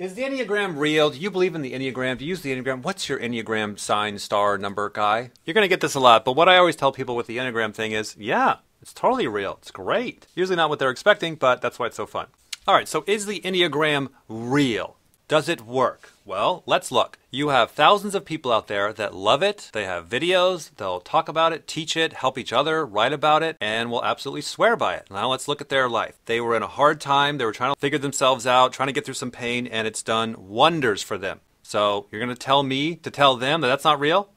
Is the Enneagram real? Do you believe in the Enneagram? Do you use the Enneagram? What's your Enneagram sign, star, number guy? You're going to get this a lot, but what I always tell people with the Enneagram thing is yeah, it's totally real. It's great. Usually not what they're expecting, but that's why it's so fun. All right, so is the Enneagram real? Does it work? Well, let's look. You have thousands of people out there that love it. They have videos, they'll talk about it, teach it, help each other, write about it, and will absolutely swear by it. Now let's look at their life. They were in a hard time, they were trying to figure themselves out, trying to get through some pain, and it's done wonders for them. So you're going to tell me to tell them that that's not real?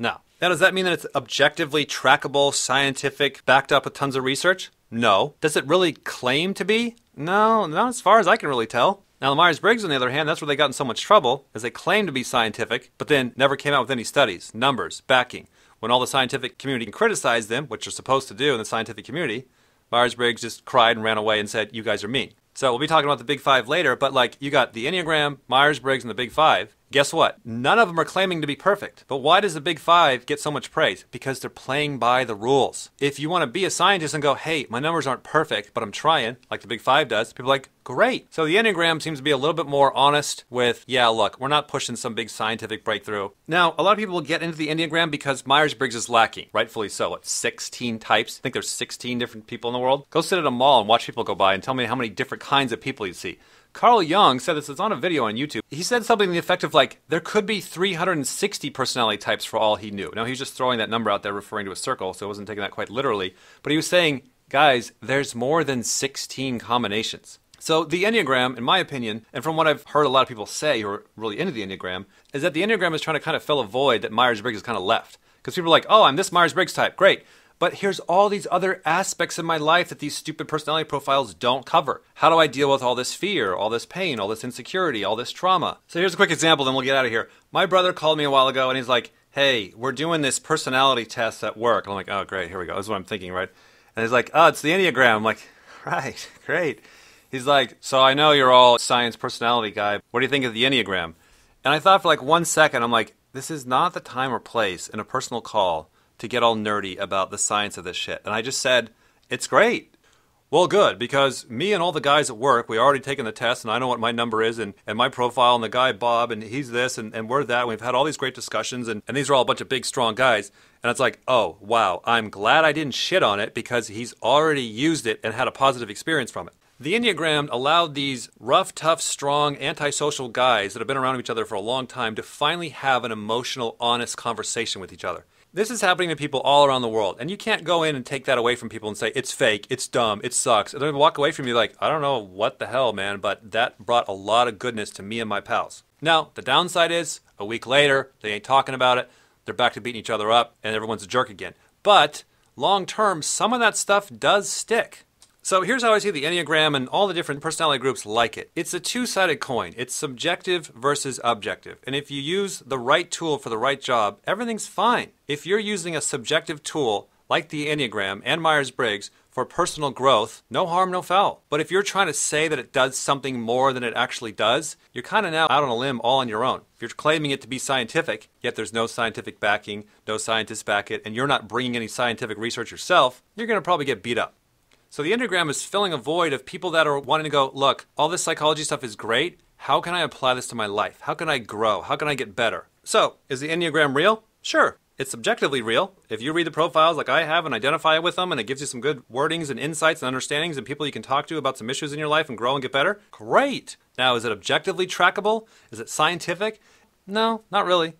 No. Now, does that mean that it's objectively trackable, scientific, backed up with tons of research? No. Does it really claim to be? No, not as far as I can really tell. Now, the Myers Briggs, on the other hand, that's where they got in so much trouble, as they claimed to be scientific, but then never came out with any studies, numbers, backing. When all the scientific community criticized them, which they're supposed to do in the scientific community, Myers Briggs just cried and ran away and said, You guys are mean. So we'll be talking about the Big Five later, but like you got the Enneagram, Myers Briggs, and the Big Five. Guess what? None of them are claiming to be perfect. But why does the Big Five get so much praise? Because they're playing by the rules. If you want to be a scientist and go, hey, my numbers aren't perfect, but I'm trying, like the Big Five does, people are like, great. So the Enneagram seems to be a little bit more honest with, yeah, look, we're not pushing some big scientific breakthrough. Now, a lot of people will get into the Enneagram because Myers Briggs is lacking, rightfully so. What, 16 types? I think there's 16 different people in the world. Go sit at a mall and watch people go by and tell me how many different kinds of people you see. Carl Jung said this, it's on a video on YouTube. He said something to the effect of like, there could be 360 personality types for all he knew. Now, he was just throwing that number out there referring to a circle, so I wasn't taking that quite literally. But he was saying, guys, there's more than 16 combinations. So, the Enneagram, in my opinion, and from what I've heard a lot of people say who are really into the Enneagram, is that the Enneagram is trying to kind of fill a void that Myers Briggs has kind of left. Because people are like, oh, I'm this Myers Briggs type, great. But here's all these other aspects in my life that these stupid personality profiles don't cover. How do I deal with all this fear, all this pain, all this insecurity, all this trauma? So here's a quick example, then we'll get out of here. My brother called me a while ago and he's like, hey, we're doing this personality test at work. And I'm like, oh, great, here we go. This is what I'm thinking, right? And he's like, oh, it's the Enneagram. I'm like, right, great. He's like, so I know you're all science personality guy. What do you think of the Enneagram? And I thought for like one second, I'm like, this is not the time or place in a personal call to get all nerdy about the science of this shit. And I just said, it's great. Well, good, because me and all the guys at work, we already taken the test, and I know what my number is, and, and my profile, and the guy Bob, and he's this, and, and we're that. And we've had all these great discussions, and, and these are all a bunch of big, strong guys. And it's like, oh, wow, I'm glad I didn't shit on it because he's already used it and had a positive experience from it. The Enneagram allowed these rough, tough, strong, antisocial guys that have been around each other for a long time to finally have an emotional, honest conversation with each other. This is happening to people all around the world, and you can't go in and take that away from people and say it's fake, it's dumb, it sucks. And they walk away from you like, I don't know what the hell, man, but that brought a lot of goodness to me and my pals. Now, the downside is a week later, they ain't talking about it, they're back to beating each other up, and everyone's a jerk again. But long term, some of that stuff does stick. So here's how I see the Enneagram and all the different personality groups like it. It's a two sided coin. It's subjective versus objective. And if you use the right tool for the right job, everything's fine. If you're using a subjective tool like the Enneagram and Myers Briggs for personal growth, no harm, no foul. But if you're trying to say that it does something more than it actually does, you're kind of now out on a limb all on your own. If you're claiming it to be scientific, yet there's no scientific backing, no scientists back it, and you're not bringing any scientific research yourself, you're going to probably get beat up. So the Enneagram is filling a void of people that are wanting to go, look, all this psychology stuff is great. How can I apply this to my life? How can I grow? How can I get better? So, is the Enneagram real? Sure. It's subjectively real. If you read the profiles like I have and identify with them, and it gives you some good wordings and insights and understandings and people you can talk to about some issues in your life and grow and get better, great. Now, is it objectively trackable? Is it scientific? No, not really.